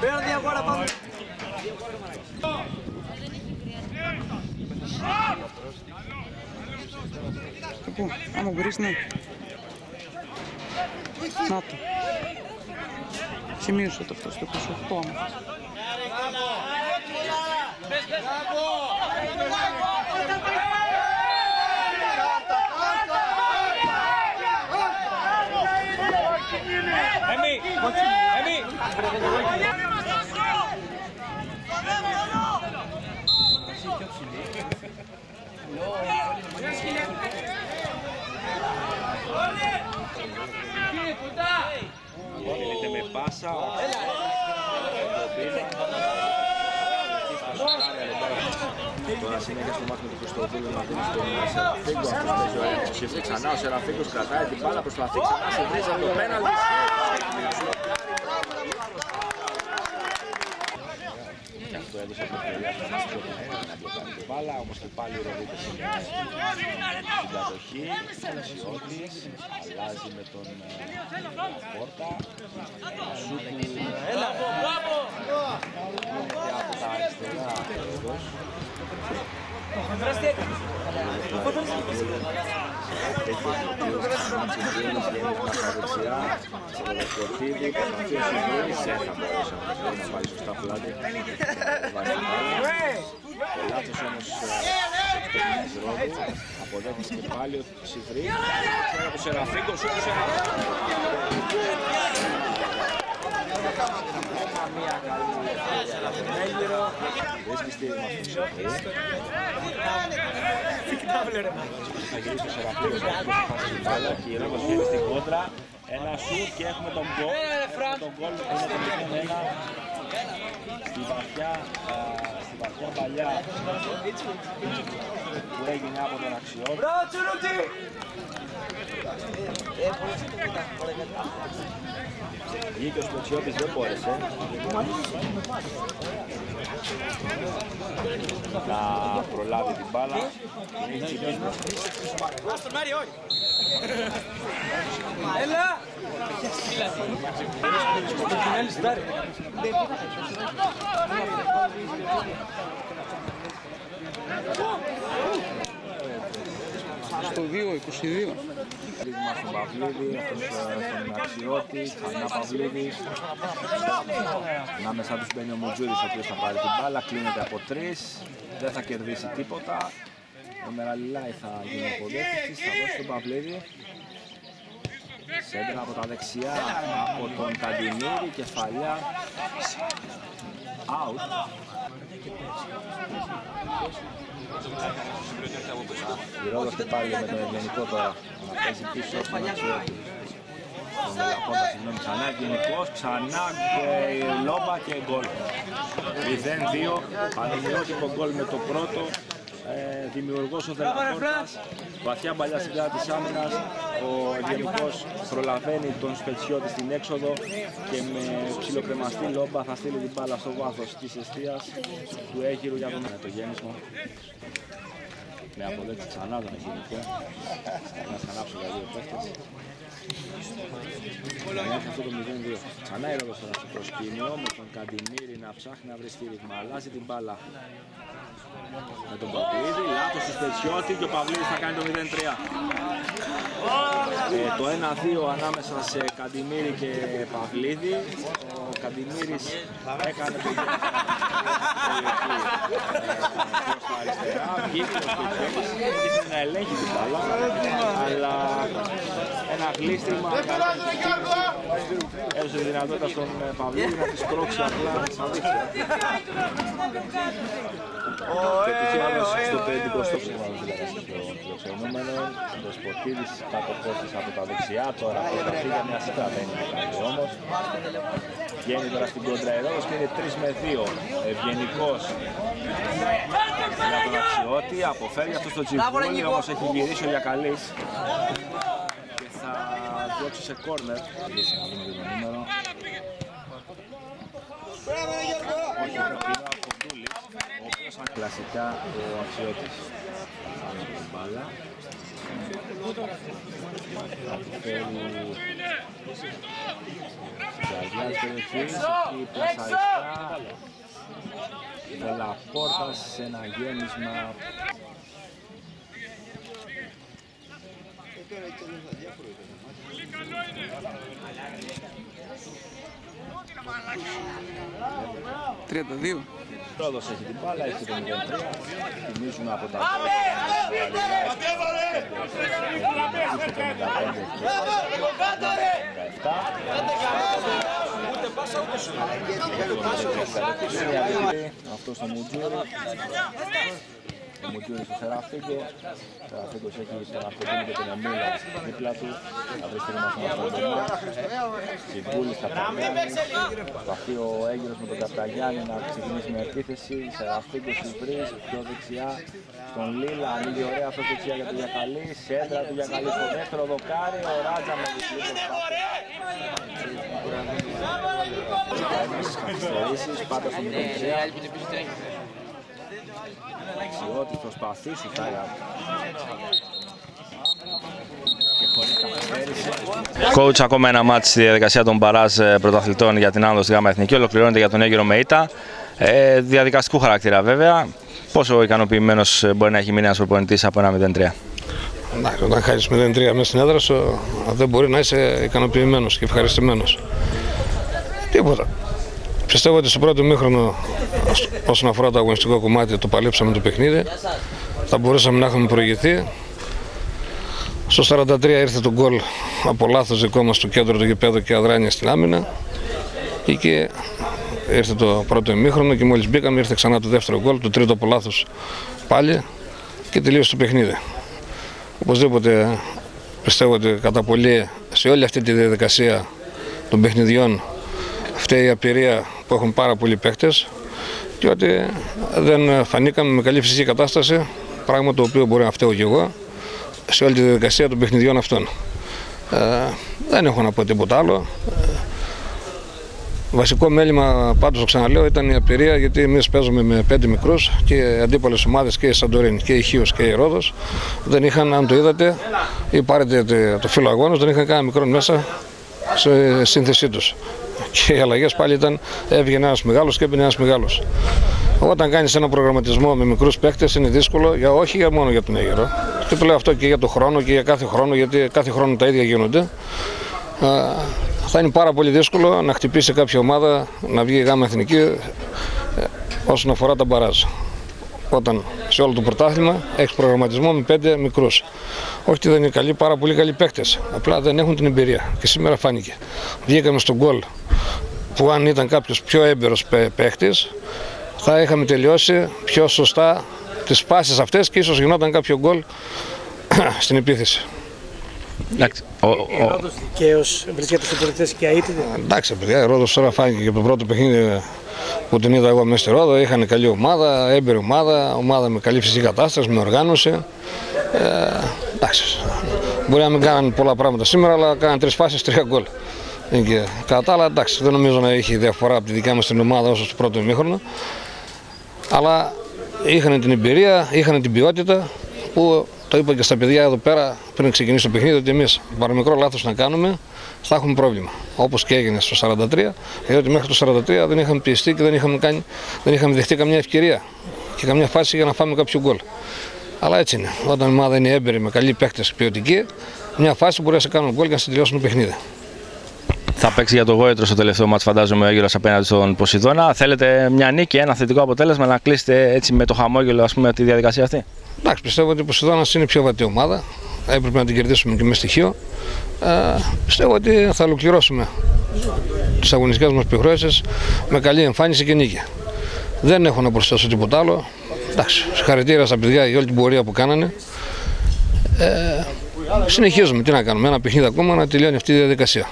Verde agora para Apo, amo Гришна. Нато. Семью что-то кто-то что-то αυτό στο 28 άμα. Έμι! Έμι! Θέλετε με πάσα. Τώρα συνέχεια στο μάτι με τον Χριστοδούλο να δίνεις στον Σεραφίγκο. Αυτό παίζει ο Έρεξ. Ψήφισε ξανά ο Σεραφίγκος κρατάει την μπάλα, προσπαθεί ξανά σε βρίζει από το πέναλτι. Και αυτό έδωσε την ευκαιρία στον Χριστοδούλο να μπλοκάρει την μπάλα, όμως και πάλι ο Ροδίτης είναι στην κατοχή. Ο Σιώτης αλλάζει με τον ε, Πόρτα. Σούκου Έλα, μπράβο! και από τα αριστερά Ροδός. Σκορπίδη, προσπαθεί ο Σιδήρης, δεν θα μπορούσε να βάλει σωστά πλάτη. Βάζει την μπάλα. Το λάθος όμως της Ρόδου, αποδέχτηκε και πάλι ο Σιδρή. Ξέρω από Σεραφίκο, σου του Σεραφίκο. Ένα μία καλή Μέγυρο. Βρίσκει στήριγμα στο Σιδρή. Θα γυρίσει ο Σεραφίκος, θα χάσει την μπάλα και η Ρόδος βγαίνει στην κόντρα. Ένα σουτ και έχουμε τον γκολ. Έχουμε τον γκολ, είναι το 0-1 στη βαθιά, α, στη βαθιά παλιά που έγινε από τον Αξιώτη. Μπράβο Τσουρούτη! Βγήκε ο Σπετσιώτης, δεν μπόρεσε να προλάβει την μπάλα. Έχει τσιμπήσει. Έλα! Στο 2-22. Λίγμα στον Παυλίδη, αυτός ε, στον Αξιώτη, ξανά Παυλίδης. Ανάμεσα τους μπαίνει ο Μουτζούρης ο οποίος θα πάρει την μπάλα, κλείνεται από τρεις, δεν θα κερδίσει τίποτα. Ο Μεραλιλάη θα γίνει ο αποδέκτης, θα δώσει τον Παυλίδη. Σέντρα από τα δεξιά, από τον Καντινίδη, κεφαλιά. Out. Η Ρόδος και πάλι με τον Ευγενικό τώρα να παίζει πίσω στον Αξιώτη. Τον Βελαπόντα, συγγνώμη, ξανά Ευγενικός, ξανά ε, Λόμπα και γκολ. 0-2, πανηγυρότυπο γκολ με το πρώτο. Ε, δημιουργός ο Δελαπόρτας, βαθιά παλιά στην πλάτη της άμυνας, ο Ευγενικός προλαβαίνει τον Σπετσιώτη στην έξοδο και με ψιλοκρεμαστή λόμπα θα στείλει την μπάλα στο βάθος της αιστείας του Έγυρου για τον το γέννησμο με αποδέξει ξανά τον Αγγελικό. Να ξανάψω για δύο παίχτες. Να αυτό το 0-2. Ξανά η Ροδοφόρα στο προσκήνιο με τον Καντιμίρη να ψάχνει να βρει στήριγμα. Αλλάζει την μπάλα με τον Παπλίδη, Λάθος του Σπετσιώτη και ο Παυλίδης θα κάνει το 0-3. Ε, το 1-2 ανάμεσα σε Καντιμίρη και Παπλίδη. Ο Καντιμίρης έκανε το 2 και να ελέγχει την μπάλα, αλλά ένα γλίστριμα έδωσε τη δυνατότητα στον Παυλίδη να τη σπρώξει απλά να δείξει. Και τυχαίνοντας στο 50 φιλοξενούμενο, το Σπορτίδης κατοχώρησε από τα δεξιά, τώρα προταθεί για μια σειρά δεν είναι καλή όμως. Βγαίνει τώρα στην κόντρα και είναι 3 με 2, ευγενικός για τον Αξιώτη, αποφεύγει αυτό το τσιμπούλι, όμως έχει γυρίσει ο Γιακαλής και θα διώξει σε κόρνερ. Γυρίσει να δούμε και το νούμερο. Όχι, είναι ο Κοντούλης, ο οποίος Κλασικά ο Αξιώτης θα πάρει την μπάλα. Θα τη φέρει στην καρδιά της περιοχής, εκεί πλασαριστά. Βελαπόρτα σε ένα γέμισμα. Τριάντα δύο. Ρόδος έχει την μπάλα, έχει τον 0-3. Θυμίζουμε από τα Αυτό στο Μουτζούρι. Ο Μουτζούρι στο Σεράφικο. Ο Σεράφικος έχει τον Αφροδίνη και τον Εμούλα δίπλα του. Θα βρει στήρμα στον Αφροδίνη. Τσιμπούλη στα παρέα. Προσπαθεί ο Έγκυρος με τον Καπταγιάννη να ξεκινήσει με επίθεση. Σεράφικος Ιβρής πιο δεξιά στον Λίλα. Ανοίγει ωραία αυτός δεξιά για τον Γιακαλή. Σέντρα του Γιακαλή στο δεύτερο δοκάρι. Ο Ράτζα με διπλή προσπάθεια. Στις καθυστερήσεις, πάντα στο 0-3. Αξιώτης προσπαθεί σου θα και χωρίς καθυστέρηση. Coach, ακόμα ένα μάτι στη διαδικασία των παράζ ε, πρωταθλητών για την άνοδο στη ΓΑΜΑ Εθνική. Ολοκληρώνεται για τον Έγκυρο με ήττα. Ε, διαδικαστικού χαρακτήρα βέβαια. Πόσο ικανοποιημένος μπορεί να έχει μείνει ένας προπονητής από ένα 0-3. Εντάξει, όταν χάσει 0-3 μέσα στην έδρα σου, δεν μπορεί να είσαι ικανοποιημένος και ευχαριστημένος. Τίποτα. Πιστεύω ότι στο πρώτο μήχρονο, όσον αφορά το αγωνιστικό κομμάτι, το παλέψαμε το παιχνίδι. Θα μπορούσαμε να έχουμε προηγηθεί. Στο 43 ήρθε το γκολ από λάθος δικό μας στο κέντρο του γηπέδου και αδράνεια στην άμυνα. Και εκεί ήρθε το πρώτο ημίχρονο και μόλις μπήκαμε ήρθε ξανά το δεύτερο γκολ, το τρίτο από λάθος πάλι και τελείωσε το παιχνίδι. Οπωσδήποτε πιστεύω ότι κατά πολύ σε όλη αυτή τη διαδικασία των παιχνιδιών φταίει η απειρία που έχουν πάρα πολλοί παίχτες και ότι δεν φανήκαμε με καλή φυσική κατάσταση, πράγμα το οποίο μπορεί να φταίω και εγώ, σε όλη τη διαδικασία των παιχνιδιών αυτών. Ε, δεν έχω να πω τίποτα άλλο. Βασικό μέλημα, πάντως το ξαναλέω, ήταν η απειρία γιατί εμείς παίζουμε με πέντε μικρούς και αντίπαλες ομάδες και η Σαντορίνη και η Χίος και η Ρόδος δεν είχαν, αν το είδατε ή πάρετε το φύλλο αγώνας, δεν είχαν κανένα μικρό μέσα σε σύνθεσή τους. Και οι αλλαγές πάλι ήταν έβγαινε ένας μεγάλος και έμπαινε ένας μεγάλος. Όταν κάνεις ένα προγραμματισμό με μικρούς παίκτες είναι δύσκολο, για, όχι για μόνο για τον Αίγερο. Και το λέω αυτό και για τον χρόνο και για κάθε χρόνο, γιατί κάθε χρόνο τα ίδια γίνονται θα είναι πάρα πολύ δύσκολο να χτυπήσει κάποια ομάδα να βγει η γάμα εθνική ε, όσον αφορά τα μπαράζ. Όταν σε όλο το πρωτάθλημα έχεις προγραμματισμό με πέντε μικρούς. Όχι ότι δεν είναι καλοί, πάρα πολύ καλοί παίκτες. Απλά δεν έχουν την εμπειρία. Και σήμερα φάνηκε. Βγήκαμε στον γκολ που αν ήταν κάποιος πιο έμπειρος παίκτης, θα είχαμε τελειώσει πιο σωστά τις πάσει αυτές και ίσως γινόταν κάποιο γκολ στην επίθεση. Εντάξει, ο, ο, Η Ρόδος δικαίως βρίσκεται στην πρώτη θέση και αίτητη. Εντάξει, παιδιά, η Ρόδος τώρα φάνηκε και από το πρώτο παιχνίδι που την είδα εγώ μέσα στη Ρόδο. Είχαν καλή ομάδα, έμπειρη ομάδα, ομάδα με καλή φυσική κατάσταση, με οργάνωση. Ε, εντάξει, μπορεί να μην κάνανε πολλά πράγματα σήμερα, αλλά κάνανε τρεις φάσεις, τρία γκολ. Και κατά τα άλλα, εντάξει, δεν νομίζω να έχει διαφορά από τη δικιά μας την ομάδα όσο στο πρώτο ημίχρονο. Αλλά είχαν την εμπειρία, είχαν την ποιότητα που το είπα και στα παιδιά εδώ πέρα πριν ξεκινήσει το παιχνίδι ότι εμείς παραμικρό λάθος να κάνουμε θα έχουμε πρόβλημα. Όπως και έγινε στο 43, διότι μέχρι το 43 δεν είχαμε πιεστεί και δεν είχαμε, κάνει, δεν είχαμε δεχτεί καμιά ευκαιρία και καμιά φάση για να φάμε κάποιο γκολ. Αλλά έτσι είναι. Όταν η ομάδα είναι έμπειρη με καλή παίχτε ποιοτική, μια φάση μπορεί να σε κάνουν γκολ και να σε τελειώσουν το παιχνίδι. Θα παίξει για το γόητρο στο τελευταίο μάτς φαντάζομαι ο Αίγυρος απέναντι στον Ποσειδώνα. Θέλετε μια νίκη, ένα θετικό αποτέλεσμα να κλείσετε έτσι με το χαμόγελο ας πούμε, τη διαδικασία αυτή; Εντάξει, πιστεύω ότι ο Ποσειδώνας είναι πιο βατή ομάδα. Έπρεπε να την κερδίσουμε και με στοιχείο. Ε, πιστεύω ότι θα ολοκληρώσουμε τις αγωνιστικές μας επιχρεώσει με καλή εμφάνιση και νίκη. Δεν έχω να προσθέσω τίποτα άλλο. Εντάξει, συγχαρητήρια στα παιδιά για όλη την πορεία που κάνανε. Ε, συνεχίζουμε, τι να κάνουμε, ένα παιχνίδι ακόμα να τελειώνει αυτή η διαδικασία.